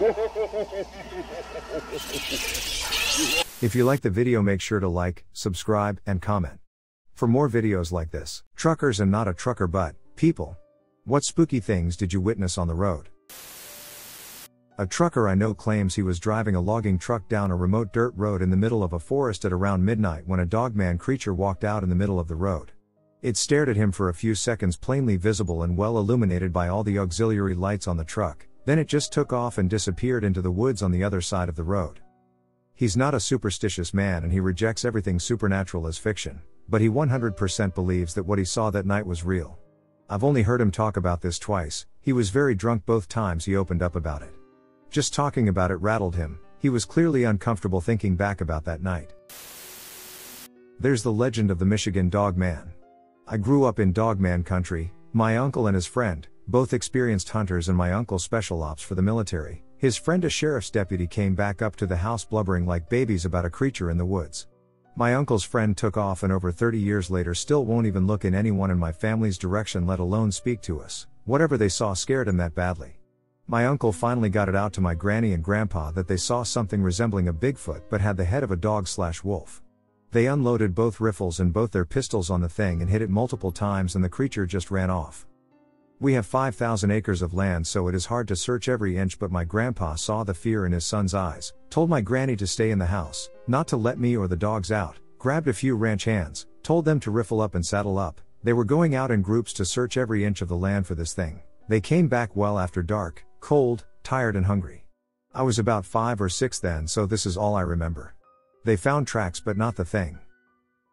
If you like the video make sure to like, subscribe, and comment. For more videos like this, truckers and not a trucker but, people. What spooky things did you witness on the road? A trucker I know claims he was driving a logging truck down a remote dirt road in the middle of a forest at around midnight when a dogman creature walked out in the middle of the road. It stared at him for a few seconds, plainly visible and well illuminated by all the auxiliary lights on the truck, then it just took off and disappeared into the woods on the other side of the road. He's not a superstitious man and he rejects everything supernatural as fiction, but he 100% believes that what he saw that night was real. I've only heard him talk about this twice, he was very drunk both times he opened up about it. Just talking about it rattled him, he was clearly uncomfortable thinking back about that night. There's the legend of the Michigan Dog Man. I grew up in Dogman country, my uncle and his friend, both experienced hunters and my uncle special ops for the military, his friend, a sheriff's deputy, came back up to the house blubbering like babies about a creature in the woods. My uncle's friend took off and over 30 years later still won't even look in anyone in my family's direction, let alone speak to us. Whatever they saw scared him that badly. My uncle finally got it out to my granny and grandpa that they saw something resembling a Bigfoot but had the head of a dog slash wolf. They unloaded both rifles and both their pistols on the thing and hit it multiple times and the creature just ran off. We have 5,000 acres of land, so it is hard to search every inch. But my grandpa saw the fear in his son's eyes, told my granny to stay in the house, not to let me or the dogs out, grabbed a few ranch hands, told them to riffle up and saddle up. They were going out in groups to search every inch of the land for this thing. They came back well after dark, cold, tired, and hungry. I was about five or six then, so this is all I remember. They found tracks, but not the thing.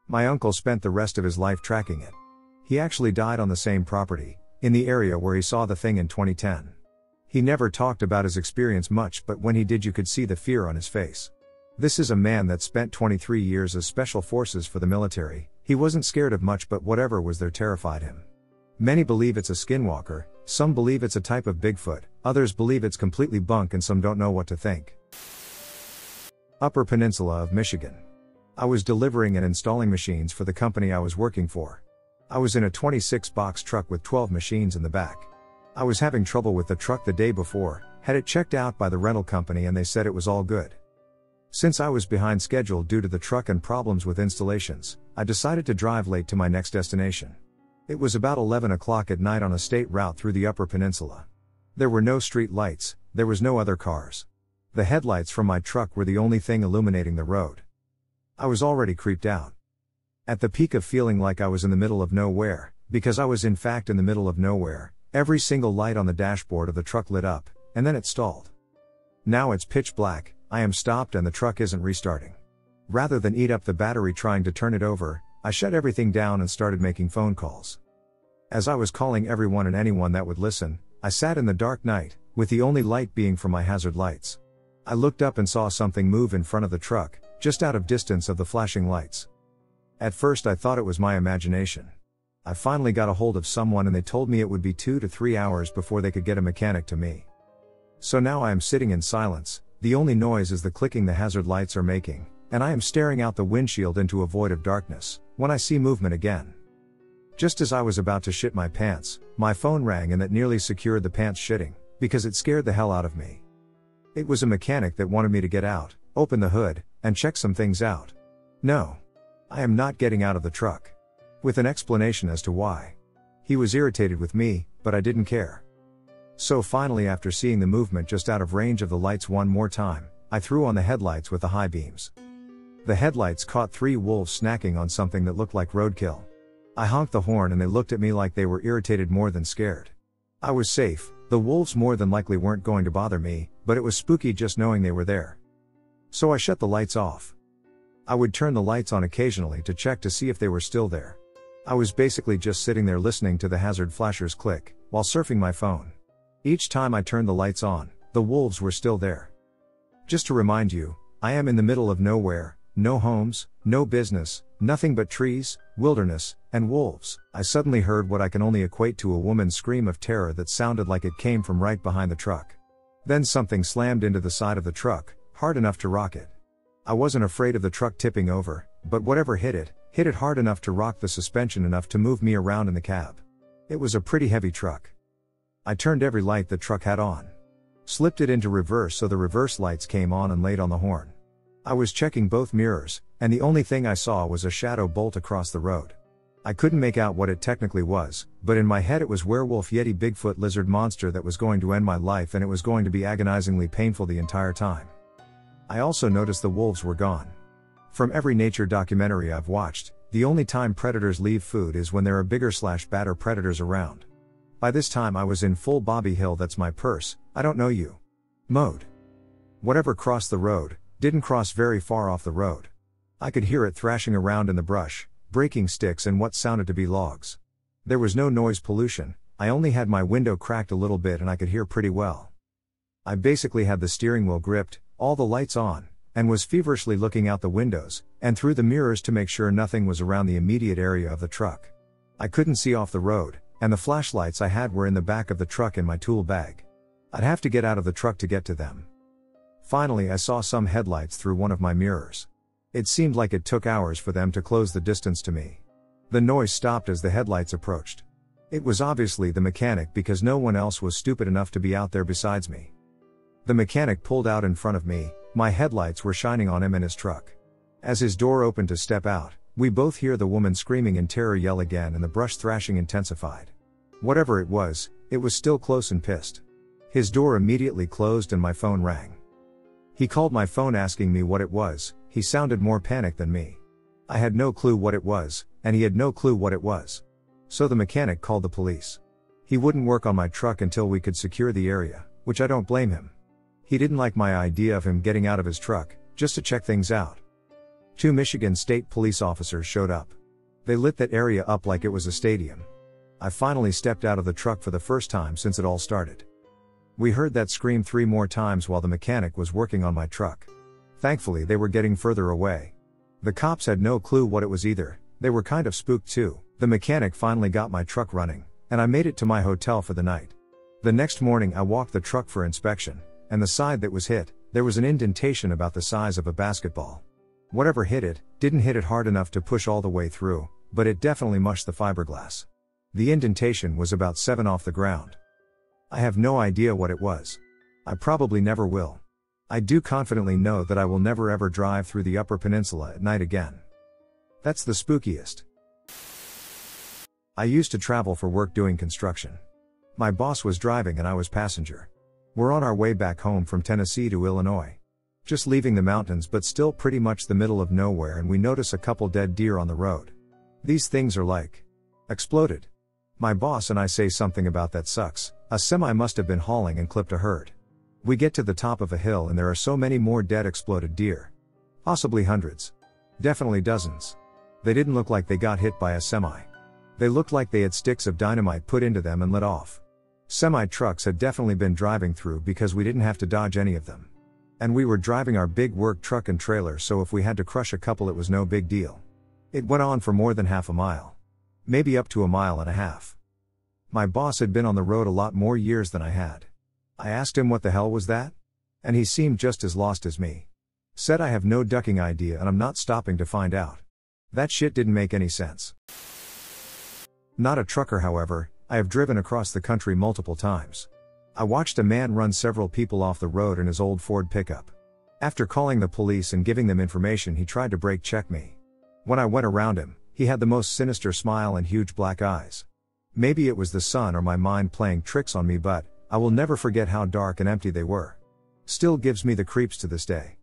My uncle spent the rest of his life tracking it. He actually died on the same property, in the area where he saw the thing in 2010. He never talked about his experience much, but when he did, you could see the fear on his face. This is a man that spent 23 years as special forces for the military. He wasn't scared of much, but whatever was there terrified him. Many believe it's a skinwalker, some believe it's a type of Bigfoot, others believe it's completely bunk, and some don't know what to think. Upper Peninsula of Michigan. I was delivering and installing machines for the company I was working for. I was in a 26 box truck with 12 machines in the back. I was having trouble with the truck the day before, had it checked out by the rental company and they said it was all good. Since I was behind schedule due to the truck and problems with installations, I decided to drive late to my next destination. It was about 11 o'clock at night on a state route through the Upper Peninsula. There were no street lights, there was no other cars. The headlights from my truck were the only thing illuminating the road. I was already creeped out. At the peak of feeling like I was in the middle of nowhere, because I was in fact in the middle of nowhere, every single light on the dashboard of the truck lit up, and then it stalled. Now it's pitch black, I am stopped and the truck isn't restarting. Rather than eat up the battery trying to turn it over, I shut everything down and started making phone calls. As I was calling everyone and anyone that would listen, I sat in the dark night, with the only light being from my hazard lights. I looked up and saw something move in front of the truck, just out of distance of the flashing lights. At first, I thought it was my imagination. I finally got a hold of someone and they told me it would be two to three hours before they could get a mechanic to me. So now I am sitting in silence, the only noise is the clicking the hazard lights are making, and I am staring out the windshield into a void of darkness, when I see movement again. Just as I was about to shit my pants, my phone rang and that nearly secured the pants shitting, because it scared the hell out of me. It was a mechanic that wanted me to get out, open the hood, and check some things out. No. I am not getting out of the truck. With an explanation as to why. He was irritated with me, but I didn't care. So finally, after seeing the movement just out of range of the lights one more time, I threw on the headlights with the high beams. The headlights caught three wolves snacking on something that looked like roadkill. I honked the horn and they looked at me like they were irritated more than scared. I was safe, the wolves more than likely weren't going to bother me, but it was spooky just knowing they were there. So I shut the lights off. I would turn the lights on occasionally to check to see if they were still there. I was basically just sitting there listening to the hazard flashers click, while surfing my phone. Each time I turned the lights on, the wolves were still there. Just to remind you, I am in the middle of nowhere, no homes, no business, nothing but trees, wilderness, and wolves. I suddenly heard what I can only equate to a woman's scream of terror that sounded like it came from right behind the truck. Then something slammed into the side of the truck, hard enough to rock it. I wasn't afraid of the truck tipping over, but whatever hit it, hit it hard enough to rock the suspension enough to move me around in the cab. It was a pretty heavy truck. I turned every light the truck had on. Slipped it into reverse so the reverse lights came on and laid on the horn. I was checking both mirrors, and the only thing I saw was a shadow bolt across the road. I couldn't make out what it technically was, but in my head it was werewolf yeti Bigfoot lizard monster that was going to end my life and it was going to be agonizingly painful the entire time. I also noticed the wolves were gone. From every nature documentary I've watched, the only time predators leave food is when there are bigger slash badder predators around. By this time I was in full Bobby Hill that's my purse, I don't know you. Mode. Whatever crossed the road, didn't cross very far off the road. I could hear it thrashing around in the brush, breaking sticks and what sounded to be logs. There was no noise pollution, I only had my window cracked a little bit and I could hear pretty well. I basically had the steering wheel gripped, all the lights on, and was feverishly looking out the windows and through the mirrors to make sure nothing was around the immediate area of the truck. I couldn't see off the road, and the flashlights I had were in the back of the truck in my tool bag. I'd have to get out of the truck to get to them. Finally, I saw some headlights through one of my mirrors. It seemed like it took hours for them to close the distance to me. The noise stopped as the headlights approached. It was obviously the mechanic because no one else was stupid enough to be out there besides me. The mechanic pulled out in front of me, my headlights were shining on him and his truck. As his door opened to step out, we both hear the woman screaming in terror yell again and the brush thrashing intensified. Whatever it was, it was still close and pissed. His door immediately closed and my phone rang. He called my phone asking me what it was, he sounded more panicked than me. I had no clue what it was, and he had no clue what it was. So the mechanic called the police. He wouldn't work on my truck until we could secure the area, which I don't blame him. He didn't like my idea of him getting out of his truck, just to check things out. Two Michigan State police officers showed up. They lit that area up like it was a stadium. I finally stepped out of the truck for the first time since it all started. We heard that scream three more times while the mechanic was working on my truck. Thankfully, they were getting further away. The cops had no clue what it was either, they were kind of spooked too. The mechanic finally got my truck running, and I made it to my hotel for the night. The next morning, I walked the truck for inspection, and the side that was hit, there was an indentation about the size of a basketball. Whatever hit it, didn't hit it hard enough to push all the way through, but it definitely mushed the fiberglass. The indentation was about 7 off the ground. I have no idea what it was. I probably never will. I do confidently know that I will never ever drive through the Upper Peninsula at night again. That's the spookiest. I used to travel for work doing construction. My boss was driving and I was passenger. We're on our way back home from Tennessee to Illinois. Just leaving the mountains but still pretty much the middle of nowhere and we notice a couple dead deer on the road. These things are like exploded. My boss and I say something about that sucks. A semi must have been hauling and clipped a herd. We get to the top of a hill and there are so many more dead exploded deer. Possibly hundreds. Definitely dozens. They didn't look like they got hit by a semi. They looked like they had sticks of dynamite put into them and lit off. Semi trucks had definitely been driving through because we didn't have to dodge any of them. And we were driving our big work truck and trailer, so if we had to crush a couple, it was no big deal. It went on for more than half a mile. Maybe up to a mile and a half. My boss had been on the road a lot more years than I had. I asked him what the hell was that? And he seemed just as lost as me. Said I have no ducking idea and I'm not stopping to find out. That shit didn't make any sense. Not a trucker, however, I have driven across the country multiple times. I watched a man run several people off the road in his old Ford pickup. After calling the police and giving them information, he tried to brake check me. When I went around him, he had the most sinister smile and huge black eyes. Maybe it was the sun or my mind playing tricks on me, but I will never forget how dark and empty they were. Still gives me the creeps to this day.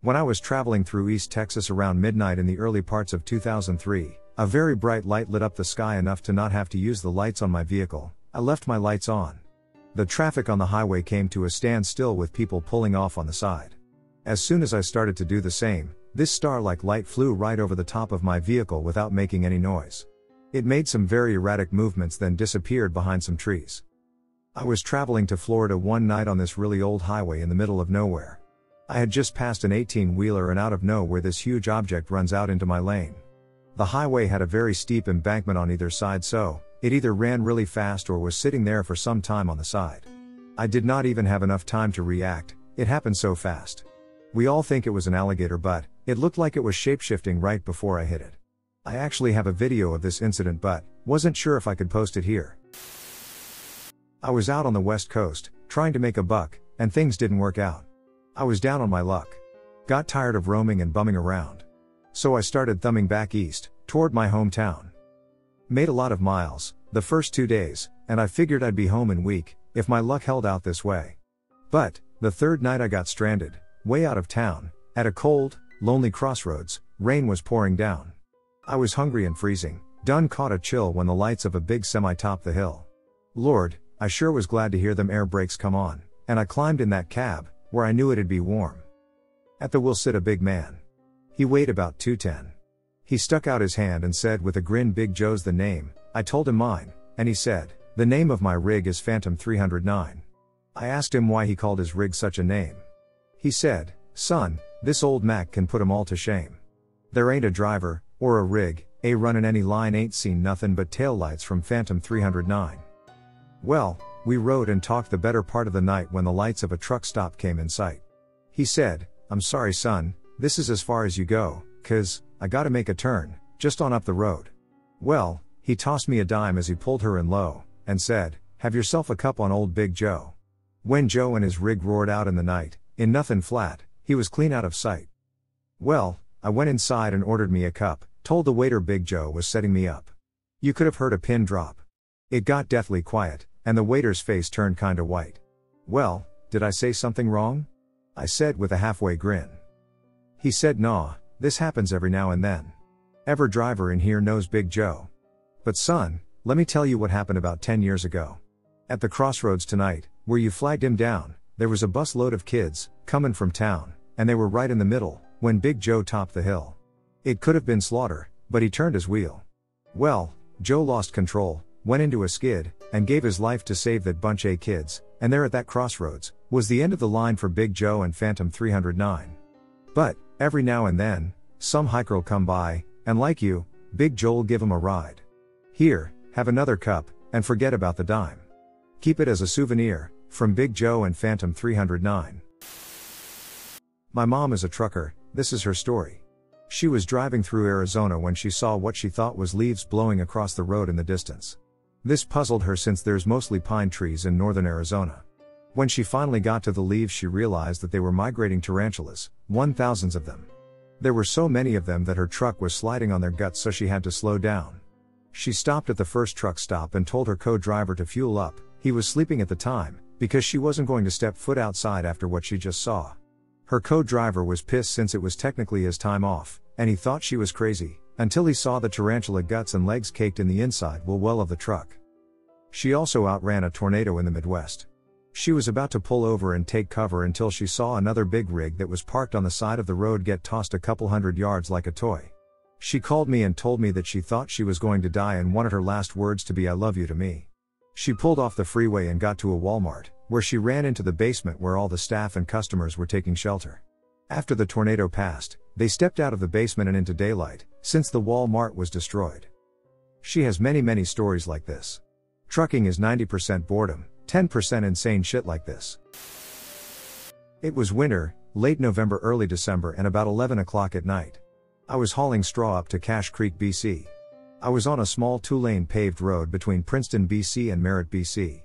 When I was traveling through East Texas around midnight in the early parts of 2003, a very bright light lit up the sky enough to not have to use the lights on my vehicle. I left my lights on. The traffic on the highway came to a standstill with people pulling off on the side. As soon as I started to do the same, this star like light flew right over the top of my vehicle without making any noise. It made some very erratic movements then disappeared behind some trees. I was traveling to Florida one night on this really old highway in the middle of nowhere. I had just passed an 18 wheeler and out of nowhere this huge object runs out into my lane. The highway had a very steep embankment on either side, so, it either ran really fast or was sitting there for some time on the side. I did not even have enough time to react, it happened so fast. We all think it was an alligator, but, it looked like it was shapeshifting right before I hit it. I actually have a video of this incident, but, wasn't sure if I could post it here. I was out on the west coast, trying to make a buck, and things didn't work out. I was down on my luck. Got tired of roaming and bumming around. So I started thumbing back east, toward my hometown. Made a lot of miles, the first two days, and I figured I'd be home in week, if my luck held out this way. But, the third night I got stranded, way out of town, at a cold, lonely crossroads, rain was pouring down. I was hungry and freezing, done caught a chill when the lights of a big semi topped the hill. Lord, I sure was glad to hear them air brakes come on, and I climbed in that cab, where I knew it'd be warm. At the wheel sit a big man. He weighed about 210. He stuck out his hand and said with a grin Big Joe's the name, I told him mine, and he said, the name of my rig is Phantom 309. I asked him why he called his rig such a name. He said, Son, this old Mack can put 'em all to shame. There ain't a driver, or a rig, a runnin' any line ain't seen nothin' but tail lights from Phantom 309. Well, we rode and talked the better part of the night when the lights of a truck stop came in sight. He said, I'm sorry, son, this is as far as you go, cause, I gotta make a turn, just on up the road. Well, he tossed me a dime as he pulled her in low, and said, Have yourself a cup on old Big Joe. When Joe and his rig roared out in the night, in nothin' flat, he was clean out of sight. Well, I went inside and ordered me a cup, told the waiter Big Joe was setting me up. You could have heard a pin drop. It got deathly quiet, and the waiter's face turned kinda white. Well, did I say something wrong? I said with a halfway grin. He said, Nah, this happens every now and then. Ever driver in here knows Big Joe. But son, let me tell you what happened about 10 years ago. At the crossroads tonight, where you flagged him down, there was a busload of kids, coming from town, and they were right in the middle, when Big Joe topped the hill. It could have been slaughter, but he turned his wheel. Well, Joe lost control, went into a skid, and gave his life to save that bunch of kids, and there at that crossroads, was the end of the line for Big Joe and Phantom 309. But, every now and then, some hiker'll come by, and like you, Big Joe'll give 'em a ride. Here, have another cup, and forget about the dime. Keep it as a souvenir, from Big Joe and Phantom 309. My mom is a trucker, this is her story. She was driving through Arizona when she saw what she thought was leaves blowing across the road in the distance. This puzzled her since there's mostly pine trees in northern Arizona. When she finally got to the leaves, she realized that they were migrating tarantulas, one thousands of them. There were so many of them that her truck was sliding on their guts, so she had to slow down. She stopped at the first truck stop and told her co driver to fuel up, he was sleeping at the time, because she wasn't going to step foot outside after what she just saw. Her co driver was pissed since it was technically his time off, and he thought she was crazy, until he saw the tarantula guts and legs caked in the inside well well of the truck. She also outran a tornado in the Midwest. She was about to pull over and take cover until she saw another big rig that was parked on the side of the road get tossed a couple hundred yards like a toy. She called me and told me that she thought she was going to die and wanted her last words to be I love you to me. She pulled off the freeway and got to a Walmart, where she ran into the basement where all the staff and customers were taking shelter. After the tornado passed, they stepped out of the basement and into daylight, since the Walmart was destroyed. She has many, many stories like this. Trucking is 90% boredom, 10% insane shit like this. It was winter, late November, early December, and about 11 o'clock at night. I was hauling straw up to Cache Creek, BC. I was on a small two lane paved road between Princeton, BC and Merritt, BC.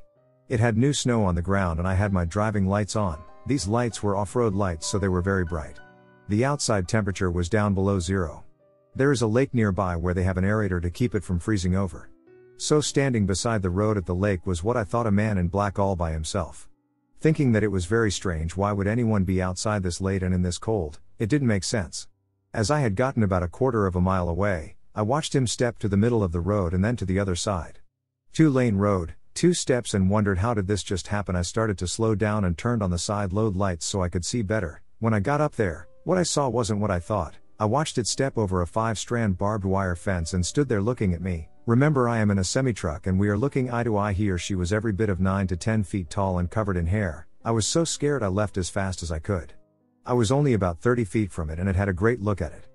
It had new snow on the ground and I had my driving lights on. These lights were off road lights, so they were very bright. The outside temperature was down below zero. There is a lake nearby where they have an aerator to keep it from freezing over. So, standing beside the road at the lake was what I thought a man in black all by himself. Thinking that it was very strange why would anyone be outside this late and in this cold, it didn't make sense. As I had gotten about a quarter of a mile away, I watched him step to the middle of the road and then to the other side. Two lane road, two steps and wondered how did this just happen. I started to slow down and turned on the side load lights so I could see better. When I got up there, what I saw wasn't what I thought. I watched it step over a five strand barbed wire fence and stood there looking at me. Remember, I am in a semi truck and we are looking eye to eye. He or she was every bit of 9 to 10 feet tall and covered in hair. I was so scared I left as fast as I could. I was only about 30 feet from it and it had a great look at it.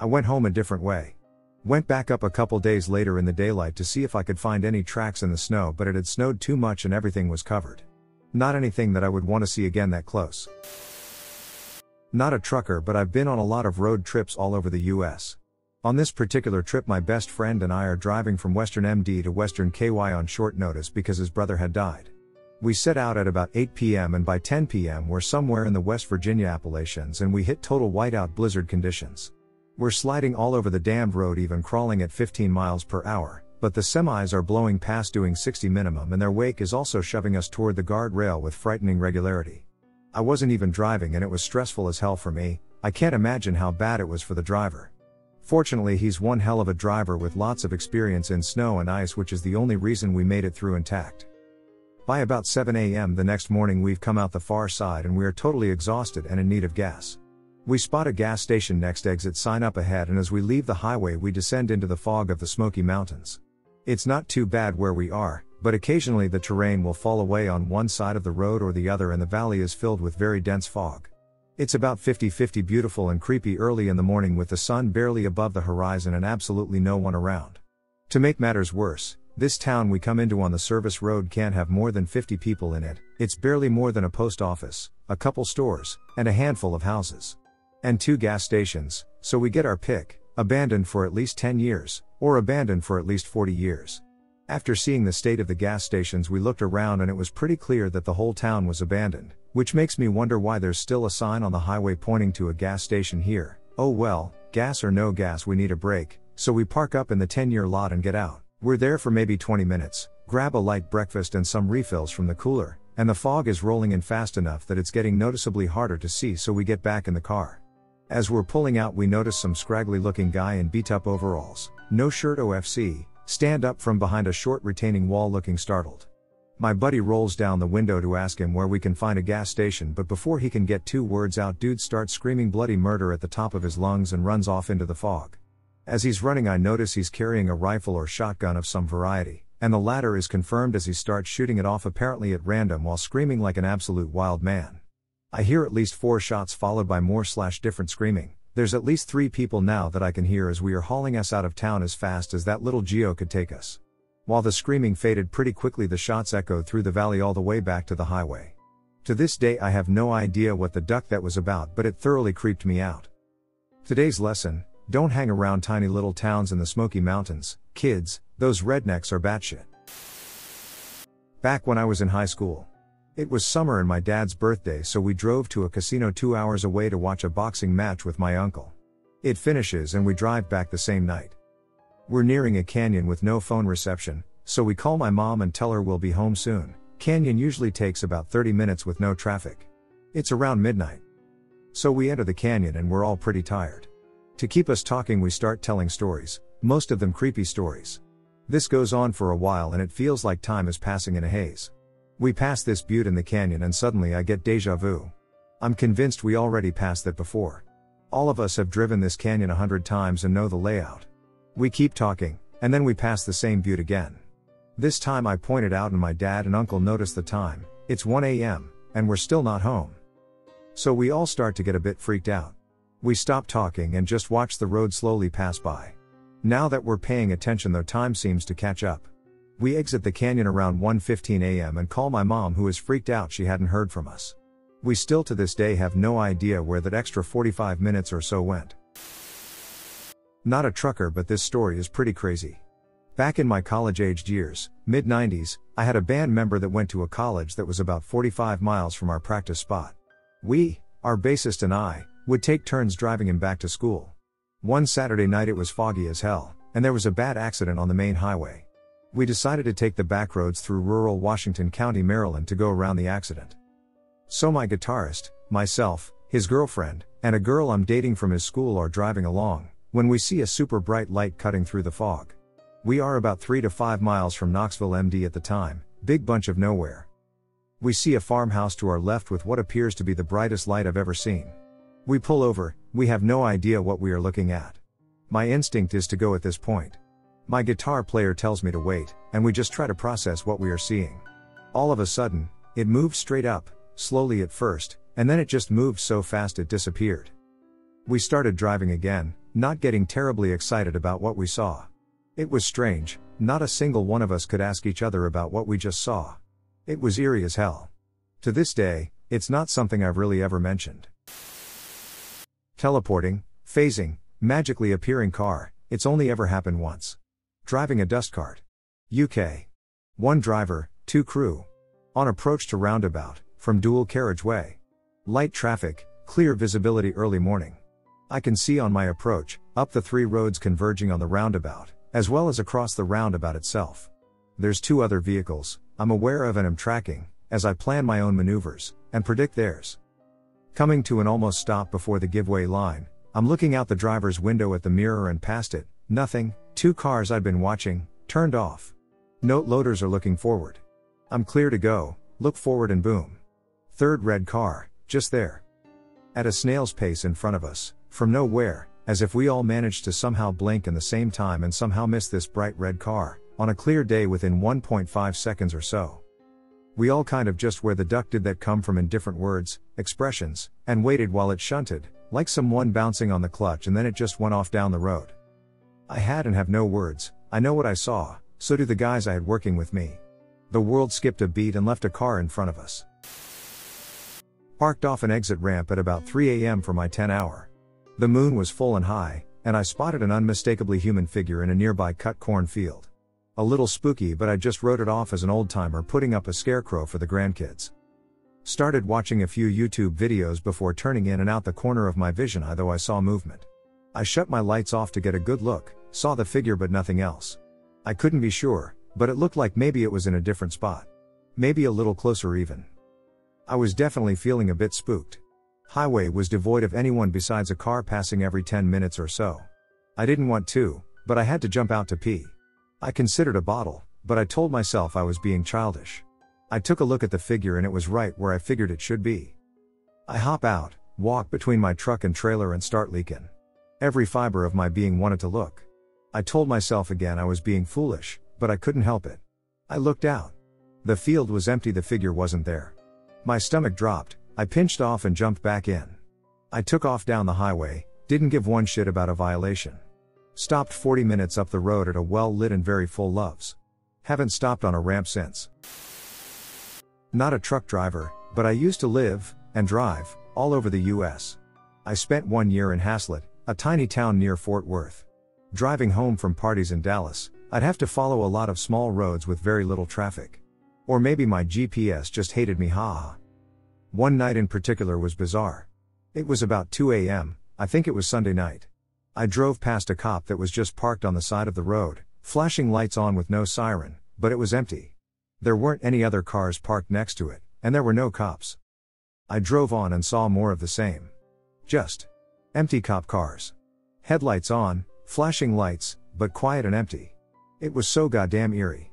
I went home a different way. Went back up a couple days later in the daylight to see if I could find any tracks in the snow, but it had snowed too much and everything was covered. Not anything that I would want to see again that close. Not a trucker, but I've been on a lot of road trips all over the US. On this particular trip, my best friend and I are driving from Western MD to Western KY on short notice because his brother had died. We set out at about 8 p.m. and by 10 p.m. we're somewhere in the West Virginia Appalachians and we hit total whiteout blizzard conditions. We're sliding all over the damned road even crawling at 15 miles per hour, but the semis are blowing past doing 60 minimum and their wake is also shoving us toward the guardrail with frightening regularity. I wasn't even driving and it was stressful as hell for me, I can't imagine how bad it was for the driver. Fortunately, he's one hell of a driver with lots of experience in snow and ice, which is the only reason we made it through intact. By about 7 am the next morning, we've come out the far side and we are totally exhausted and in need of gas. We spot a gas station next exit sign up ahead, and as we leave the highway, we descend into the fog of the Smoky Mountains. It's not too bad where we are, but occasionally the terrain will fall away on one side of the road or the other, and the valley is filled with very dense fog. It's about 50 50 beautiful and creepy early in the morning with the sun barely above the horizon and absolutely no one around. To make matters worse, this town we come into on the service road can't have more than 50 people in it, it's barely more than a post office, a couple stores, and a handful of houses. And two gas stations, so we get our pick abandoned for at least 10 years, or abandoned for at least 40 years. After seeing the state of the gas stations, we looked around and it was pretty clear that the whole town was abandoned. Which makes me wonder why there's still a sign on the highway pointing to a gas station here. Oh well, gas or no gas, we need a break, so we park up in the 10 year lot and get out. We're there for maybe 20 minutes, grab a light breakfast and some refills from the cooler, and the fog is rolling in fast enough that it's getting noticeably harder to see, so we get back in the car. As we're pulling out, we notice some scraggly looking guy in beat up overalls, no shirt OFC, stand up from behind a short retaining wall looking startled. My buddy rolls down the window to ask him where we can find a gas station, but before he can get two words out, dude starts screaming bloody murder at the top of his lungs and runs off into the fog. As he's running, I notice he's carrying a rifle or shotgun of some variety, and the latter is confirmed as he starts shooting it off apparently at random while screaming like an absolute wild man. I hear at least four shots followed by more slash different screaming. There's at least three people now that I can hear as we are hauling us out of town as fast as that little Geo could take us. While the screaming faded pretty quickly, the shots echoed through the valley all the way back to the highway. To this day, I have no idea what the duck that was about, but it thoroughly creeped me out. Today's lesson don't hang around tiny little towns in the Smoky Mountains, kids, those rednecks are batshit. Back when I was in high school, it was summer and my dad's birthday, so we drove to a casino two hours away to watch a boxing match with my uncle. It finishes and we drive back the same night. We're nearing a canyon with no phone reception, so we call my mom and tell her we'll be home soon. Canyon usually takes about 30 minutes with no traffic. It's around midnight. So we enter the canyon and we're all pretty tired. To keep us talking, we start telling stories, most of them creepy stories. This goes on for a while and it feels like time is passing in a haze. We pass this butte in the canyon and suddenly I get deja vu. I'm convinced we already passed that before. All of us have driven this canyon a hundred times and know the layout. We keep talking, and then we pass the same butte again. This time I pointed out and my dad and uncle notice the time, it's 1 am, and we're still not home. So we all start to get a bit freaked out. We stop talking and just watch the road slowly pass by. Now that we're paying attention though time seems to catch up. We exit the canyon around 1:15 a.m. and call my mom who is freaked out she hadn't heard from us. We still to this day have no idea where that extra 45 minutes or so went. Not a trucker, but this story is pretty crazy. Back in my college aged years, mid 90s, I had a band member that went to a college that was about 45 miles from our practice spot. We, our bassist and I, would take turns driving him back to school. One Saturday night it was foggy as hell, and there was a bad accident on the main highway. We decided to take the back roads through rural Washington County, Maryland to go around the accident. So my guitarist, myself, his girlfriend, and a girl I'm dating from his school are driving along, when we see a super bright light cutting through the fog. We are about 3 to 5 miles from Knoxville, MD at the time, big bunch of nowhere. We see a farmhouse to our left with what appears to be the brightest light I've ever seen. We pull over, we have no idea what we are looking at. My instinct is to go at this point. My guitar player tells me to wait, and we just try to process what we are seeing. All of a sudden, it moved straight up, slowly at first, and then it just moved so fast it disappeared. We started driving again, not getting terribly excited about what we saw. It was strange, not a single one of us could ask each other about what we just saw. It was eerie as hell. To this day, it's not something I've really ever mentioned. Teleporting, phasing, magically appearing car, it's only ever happened once. Driving a dust cart. UK. One driver, two crew. On approach to roundabout, from dual carriageway. Light traffic, clear visibility early morning. I can see on my approach, up the three roads converging on the roundabout, as well as across the roundabout itself. There's two other vehicles, I'm aware of and am tracking, as I plan my own maneuvers, and predict theirs. Coming to an almost stop before the give way line, I'm looking out the driver's window at the mirror and past it, nothing, two cars I'd been watching, turned off. Note loaders are looking forward. I'm clear to go, look forward and boom. Third red car, just there. At a snail's pace in front of us, from nowhere, as if we all managed to somehow blink in the same time and somehow miss this bright red car, on a clear day within 1.5 seconds or so. We all kind of just where the duck did that come from in different words, expressions, and waited while it shunted, like someone bouncing on the clutch and then it just went off down the road. I had and have no words, I know what I saw, so do the guys I had working with me. The world skipped a beat and left a car in front of us. Parked off an exit ramp at about 3 am for my 10 hour. The moon was full and high, and I spotted an unmistakably human figure in a nearby cut corn field. A little spooky, but I just wrote it off as an old timer putting up a scarecrow for the grandkids. Started watching a few YouTube videos before turning in and out the corner of my vision I, though I saw movement. I shut my lights off to get a good look, saw the figure but nothing else. I couldn't be sure, but it looked like maybe it was in a different spot. Maybe a little closer even. I was definitely feeling a bit spooked. Highway was devoid of anyone besides a car passing every 10 minutes or so. I didn't want to, but I had to jump out to pee. I considered a bottle, but I told myself I was being childish. I took a look at the figure and it was right where I figured it should be. I hop out, walk between my truck and trailer and start leaking. Every fiber of my being wanted to look. I told myself again I was being foolish, but I couldn't help it. I looked out. The field was empty, the figure wasn't there. My stomach dropped, I pinched off and jumped back in. I took off down the highway, didn't give one shit about a violation. Stopped 40 minutes up the road at a well lit and very full Love's. Haven't stopped on a ramp since. Not a truck driver, but I used to live, and drive, all over the US. I spent one year in Haslet, a tiny town near Fort Worth. Driving home from parties in Dallas, I'd have to follow a lot of small roads with very little traffic. Or maybe my GPS just hated me haha. One night in particular was bizarre. It was about 2 a.m., I think it was Sunday night. I drove past a cop that was just parked on the side of the road, flashing lights on with no siren, but it was empty. There weren't any other cars parked next to it, and there were no cops. I drove on and saw more of the same. Just empty cop cars. Headlights on, flashing lights, but quiet and empty. It was so goddamn eerie.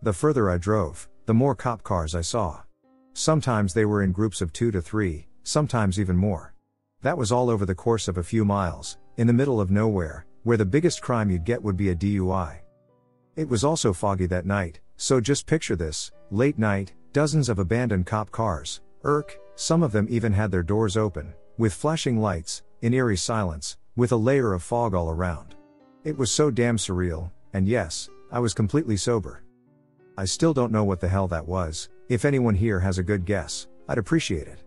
The further I drove, the more cop cars I saw. Sometimes they were in groups of two to three, sometimes even more. That was all over the course of a few miles, in the middle of nowhere, where the biggest crime you'd get would be a DUI. It was also foggy that night, so just picture this late night, dozens of abandoned cop cars, irk, some of them even had their doors open, with flashing lights, in eerie silence, with a layer of fog all around. It was so damn surreal, and yes, I was completely sober. I still don't know what the hell that was, if anyone here has a good guess, I'd appreciate it.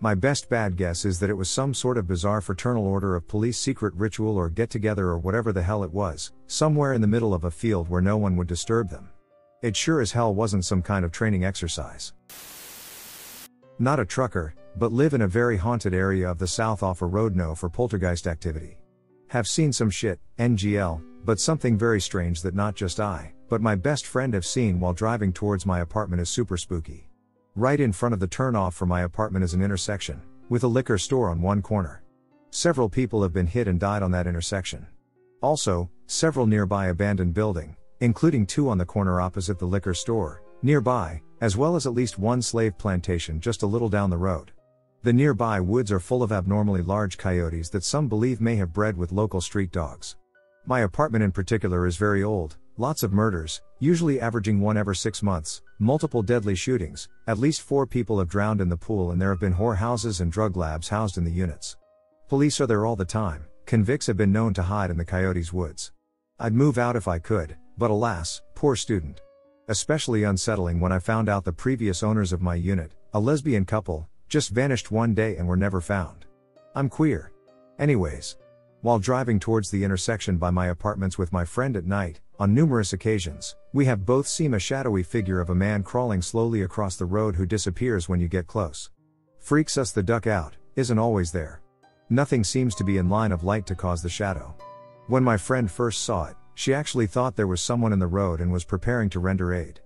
My best bad guess is that it was some sort of bizarre fraternal order of police secret ritual or get together or whatever the hell it was, somewhere in the middle of a field where no one would disturb them. It sure as hell wasn't some kind of training exercise. Not a trucker, but live in a very haunted area of the south off a road no for poltergeist activity. Have seen some shit, NGL, but something very strange that not just I, but my best friend have seen while driving towards my apartment is super spooky. Right in front of the turnoff for my apartment is an intersection, with a liquor store on one corner. Several people have been hit and died on that intersection. Also, several nearby abandoned building, including two on the corner opposite the liquor store, nearby, as well as at least one slave plantation just a little down the road. The nearby woods are full of abnormally large coyotes that some believe may have bred with local street dogs. My apartment in particular is very old, Lots of murders, usually averaging one every six months, multiple deadly shootings, at least four people have drowned in the pool, and there have been whorehouses and drug labs housed in the units. Police are there all the time, convicts have been known to hide in the coyotes' woods. I'd move out if I could, but alas, poor student. Especially unsettling when I found out the previous owners of my unit, a lesbian couple, just vanished one day and were never found. I'm queer. Anyways. While driving towards the intersection by my apartments with my friend at night, On numerous occasions, we have both seen a shadowy figure of a man crawling slowly across the road who disappears when you get close. Freaks us the duck out, isn't always there. Nothing seems to be in line of light to cause the shadow. When my friend first saw it, she actually thought there was someone in the road and was preparing to render aid.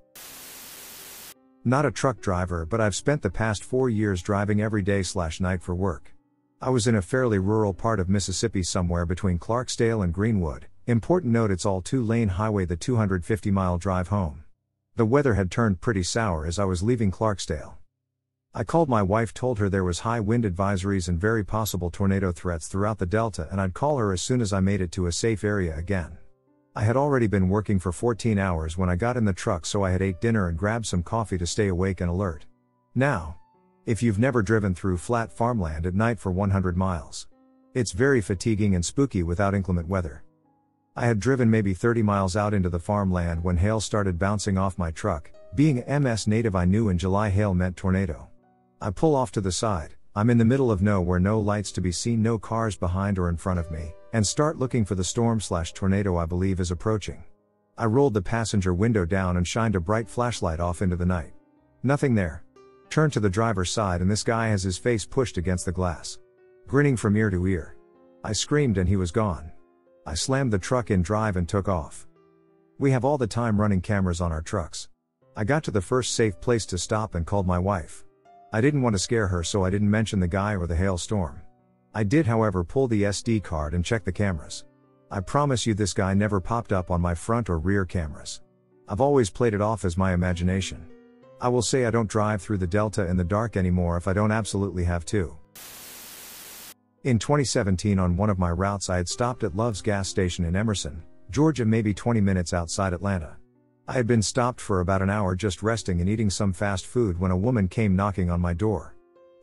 Not a truck driver, but I've spent the past four years driving every day slash night for work. I was in a fairly rural part of Mississippi somewhere between Clarksdale and Greenwood. Important note it's all two lane highway, the 250 mile drive home. The weather had turned pretty sour as I was leaving Clarksdale. I called my wife, told her there was high wind advisories and very possible tornado threats throughout the Delta, and I'd call her as soon as I made it to a safe area again. I had already been working for 14 hours when I got in the truck, so I had ate dinner and grabbed some coffee to stay awake and alert. Now, if you've never driven through flat farmland at night for 100 miles, it's very fatiguing and spooky without inclement weather. I had driven maybe 30 miles out into the farmland when hail started bouncing off my truck. Being a MS native, I knew in July hail meant tornado. I pull off to the side, I'm in the middle of nowhere, no lights to be seen, no cars behind or in front of me, and start looking for the storm slash tornado I believe is approaching. I rolled the passenger window down and shined a bright flashlight off into the night. Nothing there. Turn to the driver's side and this guy has his face pushed against the glass. Grinning from ear to ear. I screamed and he was gone. I slammed the truck in drive and took off. We have all the time running cameras on our trucks. I got to the first safe place to stop and called my wife. I didn't want to scare her so I didn't mention the guy or the hailstorm. I did however pull the SD card and check the cameras. I promise you this guy never popped up on my front or rear cameras. I've always played it off as my imagination. I will say I don't drive through the Delta in the dark anymore if I don't absolutely have to. In 2017, on one of my routes, I had stopped at Love's gas station in Emerson, Georgia, maybe 20 minutes outside Atlanta. I had been stopped for about an hour just resting and eating some fast food when a woman came knocking on my door.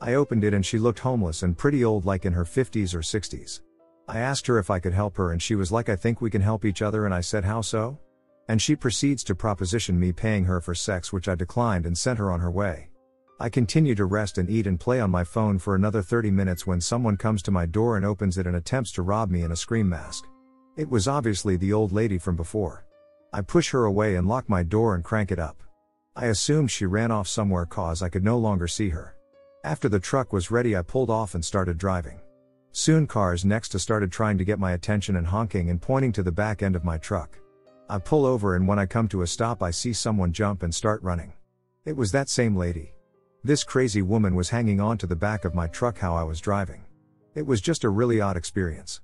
I opened it and she looked homeless and pretty old, like in her 50s or 60s. I asked her if I could help her and she was like, I think we can help each other, and I said, How so? And she proceeds to proposition me paying her for sex, which I declined and sent her on her way. I continue to rest and eat and play on my phone for another 30 minutes when someone comes to my door and opens it and attempts to rob me in a scream mask. It was obviously the old lady from before. I push her away and lock my door and crank it up. I assumed she ran off somewhere cause I could no longer see her. After the truck was ready, I pulled off and started driving. Soon cars next to started trying to get my attention and honking and pointing to the back end of my truck. I pull over and when I come to a stop, I see someone jump and start running. It was that same lady. This crazy woman was hanging on to the back of my truck how I was driving. It was just a really odd experience.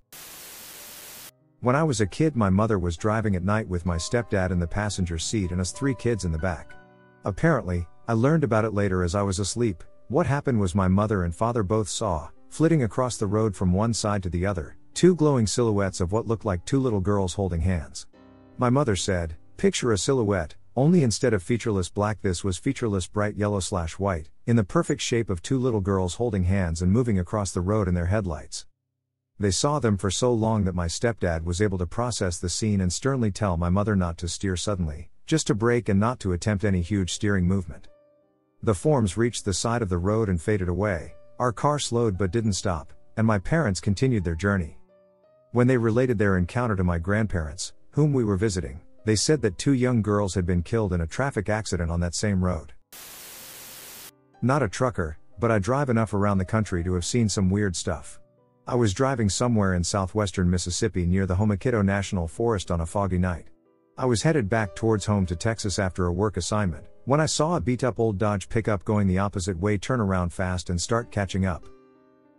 When I was a kid, my mother was driving at night with my stepdad in the passenger seat and us three kids in the back. Apparently, I learned about it later as I was asleep. What happened was my mother and father both saw, flitting across the road from one side to the other, two glowing silhouettes of what looked like two little girls holding hands. My mother said, Picture a silhouette, only instead of featureless black, this was featureless bright yellow slash white, in the perfect shape of two little girls holding hands and moving across the road in their headlights. They saw them for so long that my stepdad was able to process the scene and sternly tell my mother not to steer suddenly, just to brake and not to attempt any huge steering movement. The forms reached the side of the road and faded away, our car slowed but didn't stop, and my parents continued their journey. When they related their encounter to my grandparents, whom we were visiting, they said that two young girls had been killed in a traffic accident on that same road. Not a trucker, but I drive enough around the country to have seen some weird stuff. I was driving somewhere in southwestern Mississippi near the Homochitto National Forest on a foggy night. I was headed back towards home to Texas after a work assignment, when I saw a beat up old Dodge pickup going the opposite way turn around fast and start catching up.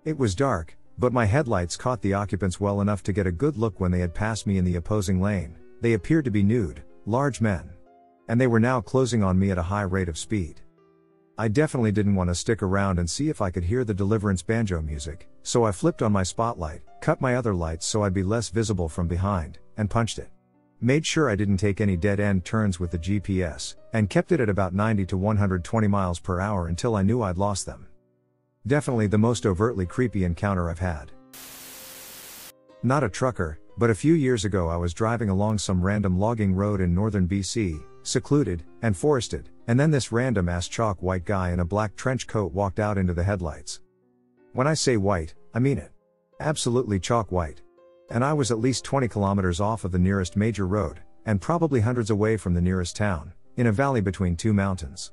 It was dark, but my headlights caught the occupants well enough to get a good look when they had passed me in the opposing lane. They appeared to be nude, large men. And they were now closing on me at a high rate of speed. I definitely didn't want to stick around and see if I could hear the deliverance banjo music, so I flipped on my spotlight, cut my other lights so I'd be less visible from behind, and punched it. Made sure I didn't take any dead end turns with the GPS, and kept it at about 90 to 120 miles per hour until I knew I'd lost them. Definitely the most overtly creepy encounter I've had. Not a trucker, but a few years ago I was driving along some random logging road in northern BC, secluded, and forested, and then this random ass chalk white guy in a black trench coat walked out into the headlights. When I say white, I mean it. Absolutely chalk white. And I was at least 20 kilometers off of the nearest major road, and probably hundreds away from the nearest town, in a valley between two mountains.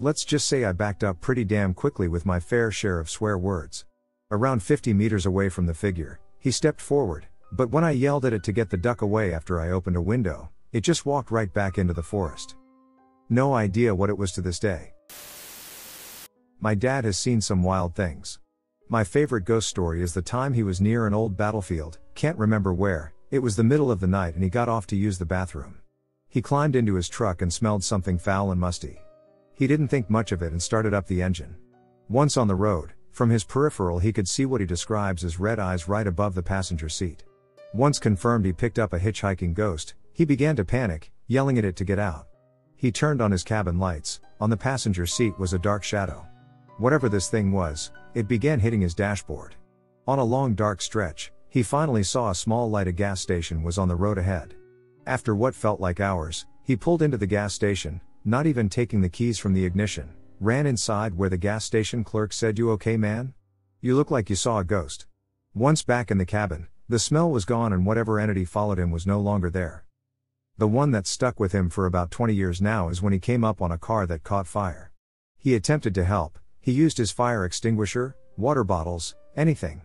Let's just say I backed up pretty damn quickly with my fair share of swear words. Around 50 meters away from the figure, he stepped forward, but when I yelled at it to get the duck away after I opened a window, it just walked right back into the forest. No idea what it was to this day. My dad has seen some wild things. My favorite ghost story is the time he was near an old battlefield, can't remember where, it was the middle of the night and he got off to use the bathroom. He climbed into his truck and smelled something foul and musty. He didn't think much of it and started up the engine. Once on the road, from his peripheral he could see what he describes as red eyes right above the passenger seat. Once confirmed he picked up a hitchhiking ghost, he began to panic, yelling at it to get out. He turned on his cabin lights, on the passenger seat was a dark shadow. Whatever this thing was, it began hitting his dashboard. On a long dark stretch, he finally saw a small light a gas station was on the road ahead. After what felt like hours, he pulled into the gas station, not even taking the keys from the ignition, ran inside where the gas station clerk said you okay man? You look like you saw a ghost. Once back in the cabin, the smell was gone and whatever entity followed him was no longer there. The one that stuck with him for about 20 years now is when he came up on a car that caught fire. He attempted to help, he used his fire extinguisher, water bottles, anything.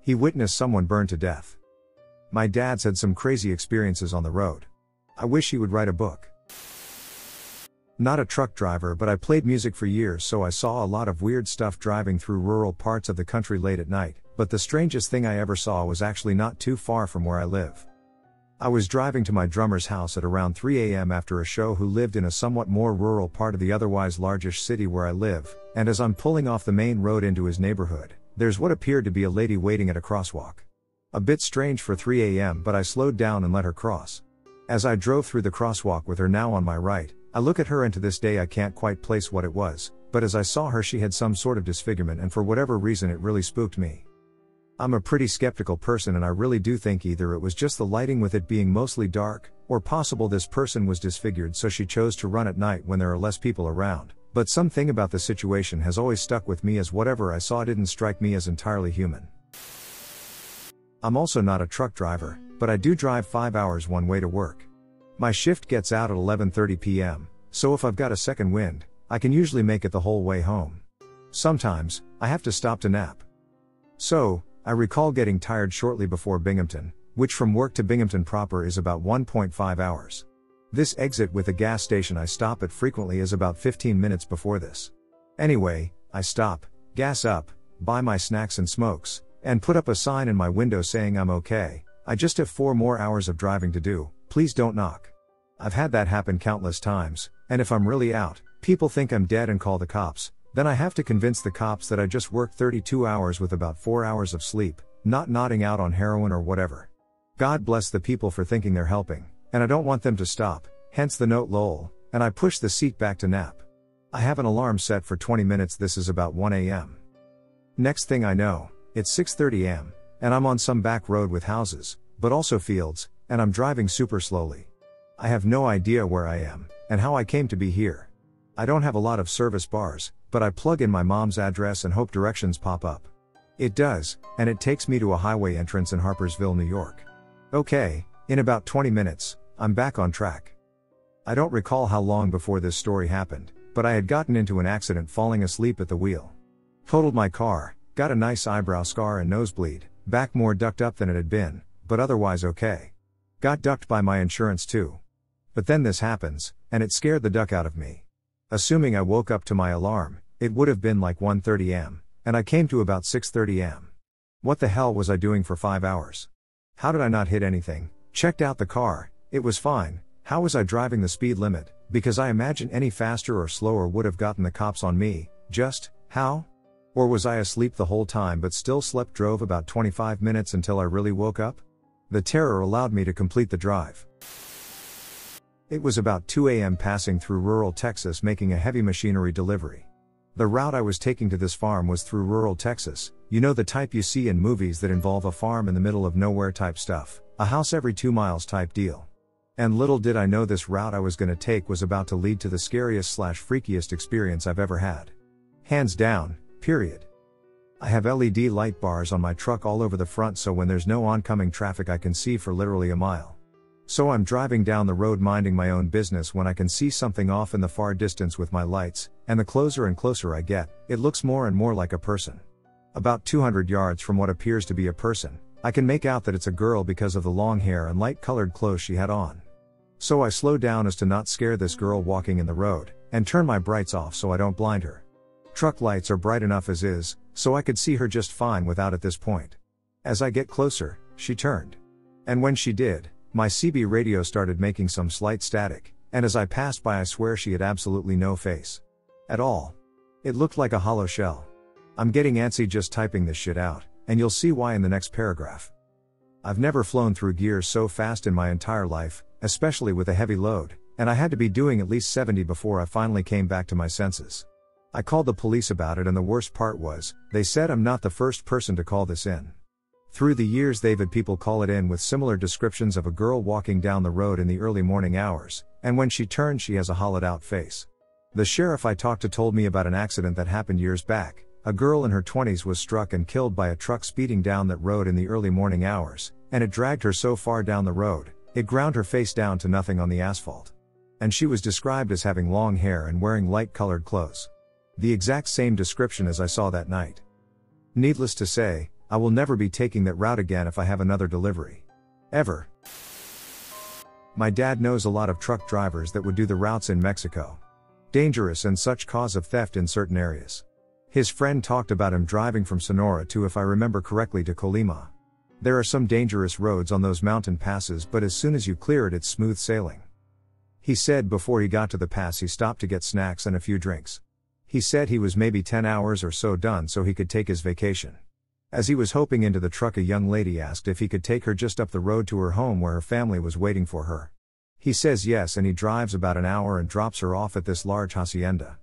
He witnessed someone burned to death. My dad's had some crazy experiences on the road. I wish he would write a book. Not a truck driver, but I played music for years, so I saw a lot of weird stuff driving through rural parts of the country late at night but the strangest thing I ever saw was actually not too far from where I live. I was driving to my drummer's house at around 3 am after a show who lived in a somewhat more rural part of the otherwise largish city where I live, and as I'm pulling off the main road into his neighborhood, there's what appeared to be a lady waiting at a crosswalk. A bit strange for 3 am, but I slowed down and let her cross. As I drove through the crosswalk with her now on my right, I look at her and to this day I can't quite place what it was, but as I saw her she had some sort of disfigurement and for whatever reason it really spooked me. I'm a pretty skeptical person and I really do think either it was just the lighting with it being mostly dark, or possible this person was disfigured so she chose to run at night when there are less people around. But something about the situation has always stuck with me as whatever I saw didn't strike me as entirely human. I'm also not a truck driver, but I do drive 5 hours one way to work. My shift gets out at 11:30 p.m., so if I've got a second wind, I can usually make it the whole way home. Sometimes, I have to stop to nap. So, I recall getting tired shortly before Binghamton, which from work to Binghamton proper is about 1.5 hours. This exit with a gas station I stop at frequently is about 15 minutes before this. Anyway, I stop, gas up, buy my snacks and smokes, and put up a sign in my window saying I'm okay, I just have four more hours of driving to do, please don't knock. I've had that happen countless times, and if I'm really out, people think I'm dead and call the cops, then I have to convince the cops that I just worked 32 hours with about 4 hours of sleep, not nodding out on heroin or whatever. God bless the people for thinking they're helping, and I don't want them to stop, hence the note lol, and I push the seat back to nap. I have an alarm set for 20 minutes this is about 1 am. Next thing I know, it's 6:30 am, and I'm on some back road with houses, but also fields, and I'm driving super slowly. I have no idea where I am, and how I came to be here. I don't have a lot of service bars, but I plug in my mom's address and hope directions pop up. It does, and it takes me to a highway entrance in Harpursville, New York. Okay, in about 20 minutes, I'm back on track. I don't recall how long before this story happened, but I had gotten into an accident falling asleep at the wheel. Totaled my car, got a nice eyebrow scar and nosebleed, back more ducked up than it had been, but otherwise okay. Got ducked by my insurance too. But then this happens, and it scared the duck out of me. Assuming I woke up to my alarm, it would have been like 1:30 am, and I came to about 6:30 am. What the hell was I doing for 5 hours? How did I not hit anything? Checked out the car, it was fine. How was I driving the speed limit? Because I imagine any faster or slower would have gotten the cops on me. Just how? Or was I asleep the whole time but still slept drove about 25 minutes until I really woke up? The terror allowed me to complete the drive. It was about 2 a.m. passing through rural Texas making a heavy machinery delivery. The route I was taking to this farm was through rural Texas, you know the type you see in movies that involve a farm in the middle of nowhere type stuff, a house every two miles type deal. And little did I know this route I was gonna take was about to lead to the scariest slash freakiest experience I've ever had. Hands down, period. I have LED light bars on my truck all over the front so when there's no oncoming traffic I can see for literally a mile. So I'm driving down the road minding my own business when I can see something off in the far distance with my lights, and the closer and closer I get, it looks more and more like a person. About 200 yards from what appears to be a person, I can make out that it's a girl because of the long hair and light colored clothes she had on. So I slow down as to not scare this girl walking in the road, and turn my brights off so I don't blind her. Truck lights are bright enough as is, so I could see her just fine without at this point. As I get closer, she turned. And when she did, my CB radio started making some slight static, and as I passed by, I swear she had absolutely no face. At all. It looked like a hollow shell. I'm getting antsy just typing this shit out, and you'll see why in the next paragraph. I've never flown through gears so fast in my entire life, especially with a heavy load, and I had to be doing at least 70 before I finally came back to my senses. I called the police about it, and the worst part was, they said I'm not the first person to call this in. Through the years, they've had people call it in with similar descriptions of a girl walking down the road in the early morning hours, and when she turns, she has a hollowed out face. The sheriff I talked to told me about an accident that happened years back. A girl in her 20s was struck and killed by a truck speeding down that road in the early morning hours, and it dragged her so far down the road, it ground her face down to nothing on the asphalt. And she was described as having long hair and wearing light colored clothes. The exact same description as I saw that night. Needless to say, I will never be taking that route again if I have another delivery. Ever. My dad knows a lot of truck drivers that would do the routes in Mexico. Dangerous and such cause of theft in certain areas. His friend talked about him driving from Sonora to, if I remember correctly, to Colima. There are some dangerous roads on those mountain passes, but as soon as you clear it, it's smooth sailing. He said before he got to the pass, he stopped to get snacks and a few drinks. He said he was maybe 10 hours or so done so he could take his vacation. As he was hoping into the truck, a young lady asked if he could take her just up the road to her home where her family was waiting for her. He says yes and he drives about an hour and drops her off at this large hacienda.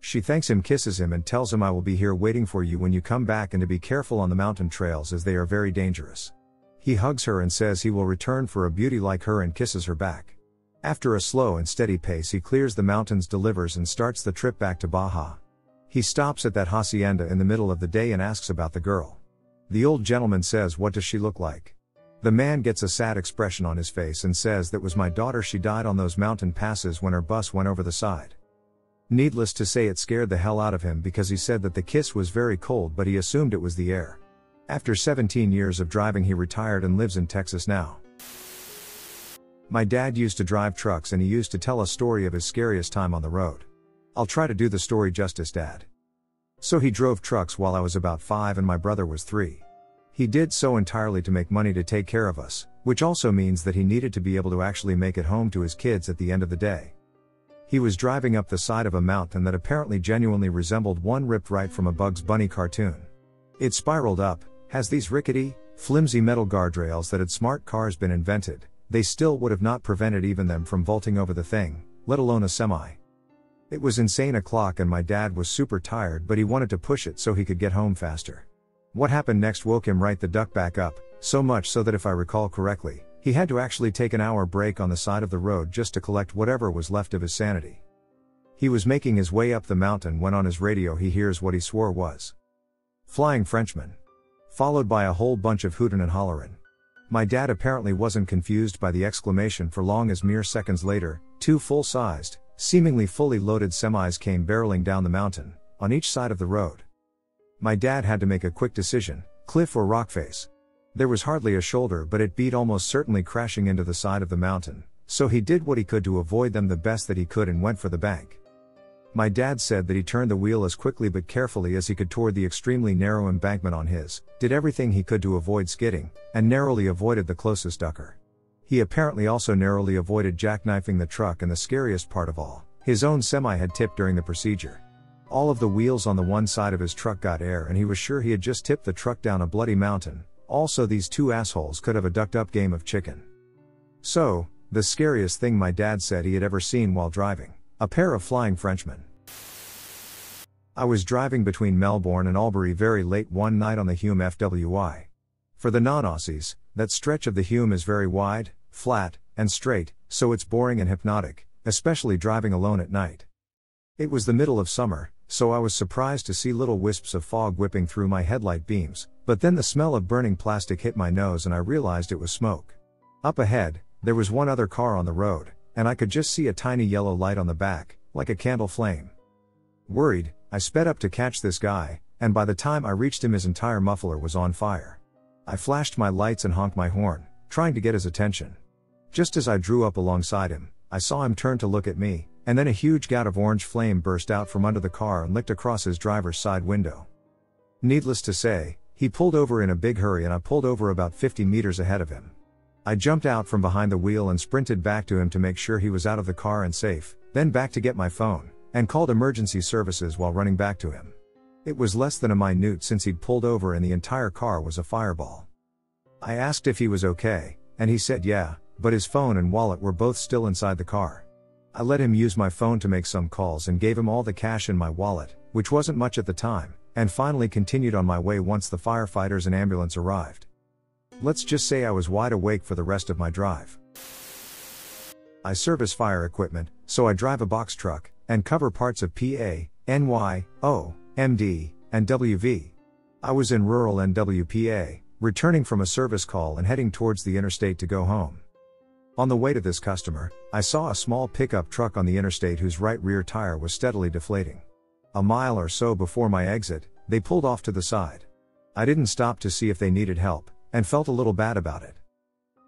She thanks him, kisses him, and tells him, I will be here waiting for you when you come back and to be careful on the mountain trails as they are very dangerous. He hugs her and says he will return for a beauty like her and kisses her back. After a slow and steady pace, he clears the mountains, delivers, and starts the trip back to Baja. He stops at that hacienda in the middle of the day and asks about the girl. The old gentleman says, What does she look like? The man gets a sad expression on his face and says, That was my daughter, she died on those mountain passes when her bus went over the side. Needless to say, it scared the hell out of him because he said that the kiss was very cold, but he assumed it was the air. After 17 years of driving, he retired and lives in Texas now. My dad used to drive trucks and he used to tell a story of his scariest time on the road. I'll try to do the story justice, Dad. So he drove trucks while I was about five and my brother was three. He did so entirely to make money to take care of us, which also means that he needed to be able to actually make it home to his kids at the end of the day. He was driving up the side of a mountain that apparently genuinely resembled one ripped right from a Bugs Bunny cartoon. It spiraled up, has these rickety, flimsy metal guardrails that had smart cars been invented, they still would have not prevented even them from vaulting over the thing, let alone a semi. It was insane o'clock and my dad was super tired, but he wanted to push it so he could get home faster. What happened next woke him right the duck back up, so much so that if I recall correctly, he had to actually take an hour break on the side of the road just to collect whatever was left of his sanity. He was making his way up the mountain when on his radio he hears what he swore was Flying Frenchman. Followed by a whole bunch of hootin' and hollerin'. My dad apparently wasn't confused by the exclamation for long as mere seconds later, two full sized, Seemingly fully loaded semis came barreling down the mountain, on each side of the road. My dad had to make a quick decision cliff or rock face. There was hardly a shoulder, but it beat almost certainly crashing into the side of the mountain, so he did what he could to avoid them the best that he could and went for the bank. My dad said that he turned the wheel as quickly but carefully as he could toward the extremely narrow embankment on his, did everything he could to avoid skidding, and narrowly avoided the closest ducker. He apparently also narrowly avoided jackknifing the truck and the scariest part of all, his own semi had tipped during the procedure. All of the wheels on the one side of his truck got air and he was sure he had just tipped the truck down a bloody mountain, also these two assholes could have a ducked up game of chicken. So, the scariest thing my dad said he had ever seen while driving, a pair of flying Frenchmen. I was driving between Melbourne and Albury very late one night on the Hume FWI. For the non Aussies, that stretch of the Hume is very wide, flat, and straight, so it's boring and hypnotic, especially driving alone at night. It was the middle of summer, so I was surprised to see little wisps of fog whipping through my headlight beams, but then the smell of burning plastic hit my nose and I realized it was smoke. Up ahead, there was one other car on the road, and I could just see a tiny yellow light on the back, like a candle flame. Worried, I sped up to catch this guy, and by the time I reached him, his entire muffler was on fire. I flashed my lights and honked my horn, trying to get his attention. Just as I drew up alongside him, I saw him turn to look at me, and then a huge gout of orange flame burst out from under the car and licked across his driver's side window. Needless to say, he pulled over in a big hurry and I pulled over about 50 meters ahead of him. I jumped out from behind the wheel and sprinted back to him to make sure he was out of the car and safe, then back to get my phone, and called emergency services while running back to him. It was less than a minute since he'd pulled over and the entire car was a fireball. I asked if he was okay, and he said yeah, but his phone and wallet were both still inside the car. I let him use my phone to make some calls and gave him all the cash in my wallet, which wasn't much at the time, and finally continued on my way once the firefighters and ambulance arrived. Let's just say I was wide awake for the rest of my drive. I service fire equipment, so I drive a box truck and cover parts of PA, NY, O, MD, and WV. I was in rural NWPA, returning from a service call and heading towards the interstate to go home. On the way to this customer, I saw a small pickup truck on the interstate whose right rear tire was steadily deflating. A mile or so before my exit, they pulled off to the side. I didn't stop to see if they needed help, and felt a little bad about it.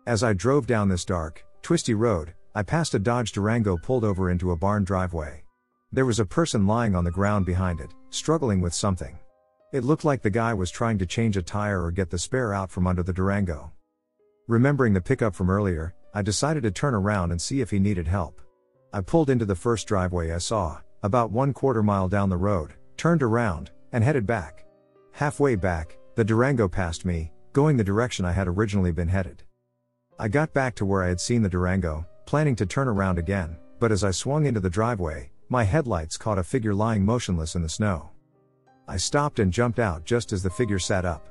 As I drove down this dark, twisty road, I passed a Dodge Durango pulled over into a barn driveway. There was a person lying on the ground behind it, struggling with something. It looked like the guy was trying to change a tire or get the spare out from under the Durango. Remembering the pickup from earlier, I decided to turn around and see if he needed help. I pulled into the first driveway I saw, about one quarter mile down the road, turned around, and headed back. Halfway back, the Durango passed me, going the direction I had originally been headed. I got back to where I had seen the Durango, planning to turn around again, but as I swung into the driveway, my headlights caught a figure lying motionless in the snow. I stopped and jumped out just as the figure sat up.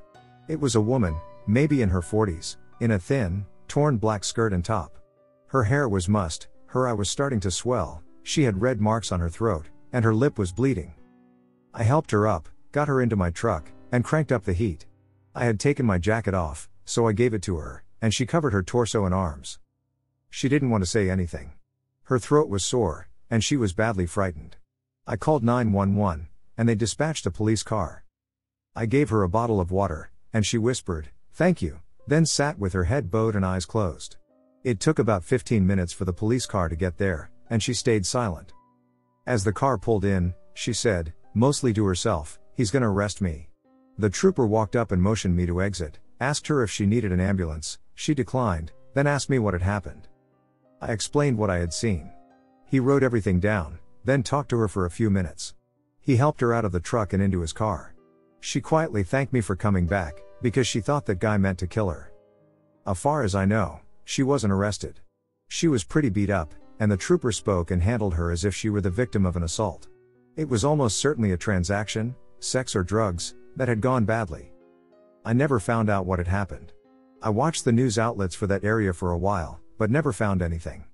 It was a woman, maybe in her 40s, in a thin, torn black skirt and top. Her hair was mussed, her eye was starting to swell, she had red marks on her throat, and her lip was bleeding. I helped her up, got her into my truck, and cranked up the heat. I had taken my jacket off, so I gave it to her, and she covered her torso and arms. She didn't want to say anything. Her throat was sore, and she was badly frightened. I called 911, and they dispatched a police car. I gave her a bottle of water, and she whispered, Thank you, then sat with her head bowed and eyes closed. It took about 15 minutes for the police car to get there, and she stayed silent. As the car pulled in, she said, mostly to herself, he's gonna arrest me. The trooper walked up and motioned me to exit, asked her if she needed an ambulance, she declined, then asked me what had happened. I explained what I had seen. He wrote everything down, then talked to her for a few minutes. He helped her out of the truck and into his car. She quietly thanked me for coming back, because she thought that guy meant to kill her. As far as I know, she wasn't arrested. She was pretty beat up, and the trooper spoke and handled her as if she were the victim of an assault. It was almost certainly a transaction, sex or drugs, that had gone badly. I never found out what had happened. I watched the news outlets for that area for a while, but never found anything.